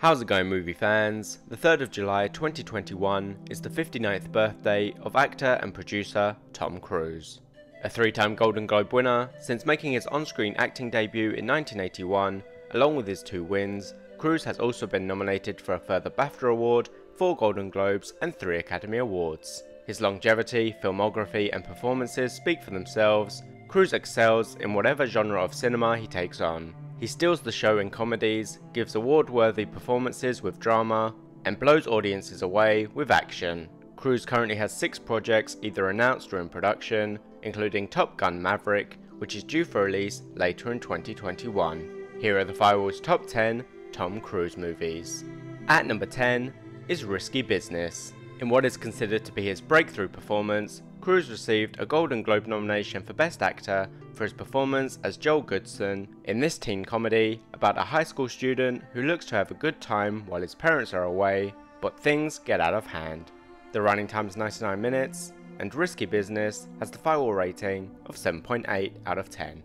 How's it going movie fans? The 3rd of July 2021 is the 59th birthday of actor and producer Tom Cruise. A three-time Golden Globe winner, since making his on-screen acting debut in 1981, along with his two wins, Cruise has also been nominated for a further BAFTA award, four Golden Globes and three Academy Awards. His longevity, filmography and performances speak for themselves. Cruise excels in whatever genre of cinema he takes on. He steals the show in comedies, gives award-worthy performances with drama, and blows audiences away with action. Cruise currently has six projects either announced or in production, including Top Gun Maverick, which is due for release later in 2021. Here are the Firewall's top 10 Tom Cruise movies. At number 10 is Risky Business. In what is considered to be his breakthrough performance, Cruise received a Golden Globe nomination for Best Actor for his performance as Joel Goodson in this teen comedy about a high school student who looks to have a good time while his parents are away, but things get out of hand. The running time is 99 minutes, and Risky Business has the Firewall rating of 7.8 out of 10.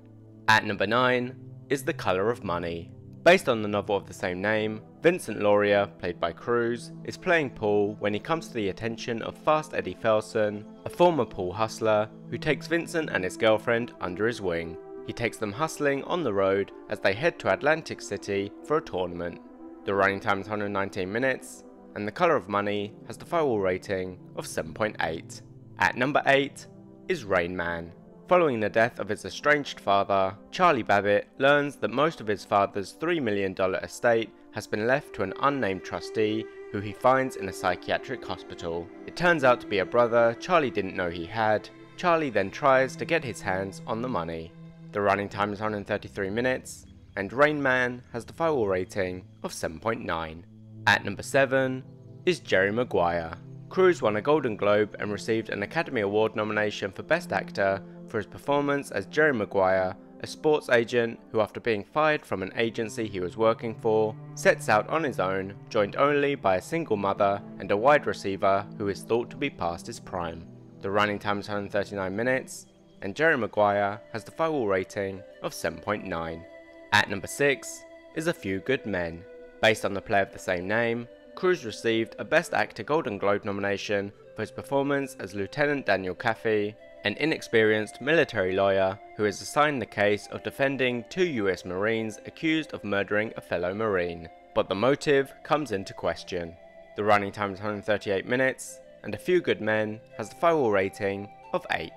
At number 9 is The Colour of Money. Based on the novel of the same name, Vincent Lauria, played by Cruise, is playing Paul when he comes to the attention of Fast Eddie Felson, a former pool hustler who takes Vincent and his girlfriend under his wing. He takes them hustling on the road as they head to Atlantic City for a tournament. The running time is 119 minutes, and The Colour of Money has the Firewall rating of 7.8. At number 8 is Rain Man. Following the death of his estranged father, Charlie Babbitt learns that most of his father's $3 million estate has been left to an unnamed trustee who he finds in a psychiatric hospital. It turns out to be a brother Charlie didn't know he had. Charlie then tries to get his hands on the money. The running time is 133 minutes, and Rain Man has the Firewall rating of 7.9. At number 7 is Jerry Maguire. Cruise won a Golden Globe and received an Academy Award nomination for Best Actor for his performance as Jerry Maguire, a sports agent who after being fired from an agency he was working for, sets out on his own, joined only by a single mother and a wide receiver who is thought to be past his prime. The running time is 139 minutes, and Jerry Maguire has the Firewall rating of 7.9. At number 6 is A Few Good Men. Based on the play of the same name, Cruise received a Best Actor Golden Globe nomination for his performance as Lieutenant Daniel Kaffee an inexperienced military lawyer who is assigned the case of defending two US Marines accused of murdering a fellow Marine. But the motive comes into question. The running time is 138 minutes, and A Few Good Men has the Firewall rating of 8.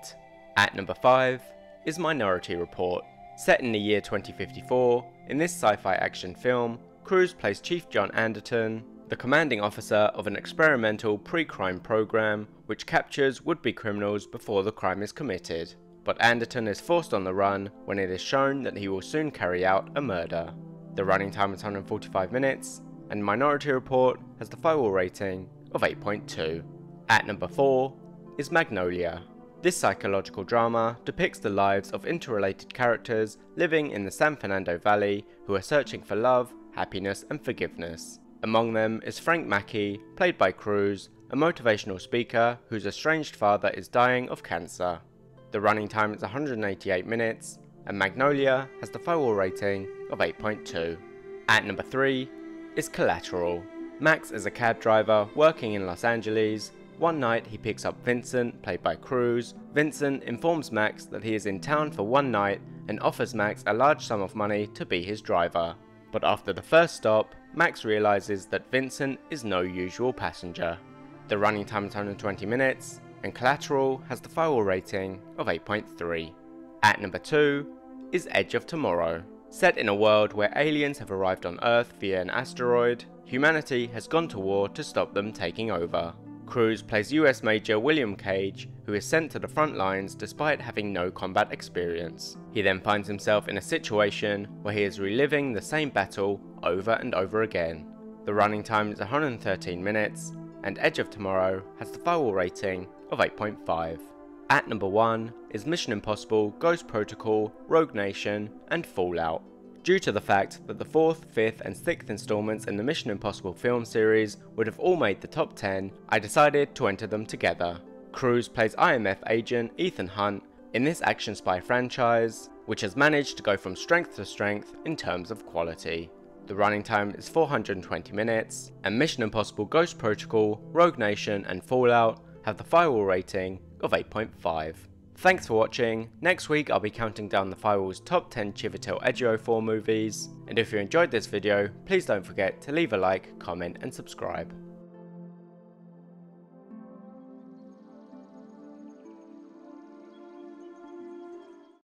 At number 5 is Minority Report. Set in the year 2054, in this sci-fi action film, Cruise plays Chief John Anderton, the commanding officer of an experimental pre-crime program which captures would-be criminals before the crime is committed. But Anderton is forced on the run when it is shown that he will soon carry out a murder. The running time is 145 minutes, and Minority Report has the Firewall rating of 8.2. At number 4 is Magnolia. This psychological drama depicts the lives of interrelated characters living in the San Fernando Valley who are searching for love, happiness and forgiveness. Among them is Frank Mackey, played by Cruise, a motivational speaker whose estranged father is dying of cancer. The running time is 188 minutes, and Magnolia has the Firewall rating of 8.2. At number 3 is Collateral. Max is a cab driver working in Los Angeles. One night he picks up Vincent, played by Cruise. Vincent informs Max that he is in town for one night and offers Max a large sum of money to be his driver. But after the first stop, Max realizes that Vincent is no usual passenger. The running time is 120 minutes, and Collateral has the Firewall rating of 8.3. At number 2 is Edge of Tomorrow. Set in a world where aliens have arrived on Earth via an asteroid, humanity has gone to war to stop them taking over. Cruise plays US Major William Cage, who is sent to the front lines despite having no combat experience. He then finds himself in a situation where he is reliving the same battle over and over again. The running time is 113 minutes, and Edge of Tomorrow has the Firewall rating of 8.5. At number 1 is Mission Impossible Ghost Protocol, Rogue Nation, and Fallout. Due to the fact that the 4th, 5th and 6th installments in the Mission Impossible film series would have all made the top 10, I decided to enter them together. Cruise plays IMF agent Ethan Hunt in this action spy franchise, which has managed to go from strength to strength in terms of quality. The running time is 420 minutes, and Mission Impossible Ghost Protocol, Rogue Nation, and Fallout have the firewall rating of 8.5. Thanks for watching. Next week I'll be counting down the Firewall's top 10 Chiwetel Ejiofor movies. And if you enjoyed this video, please don't forget to leave a like, comment and subscribe.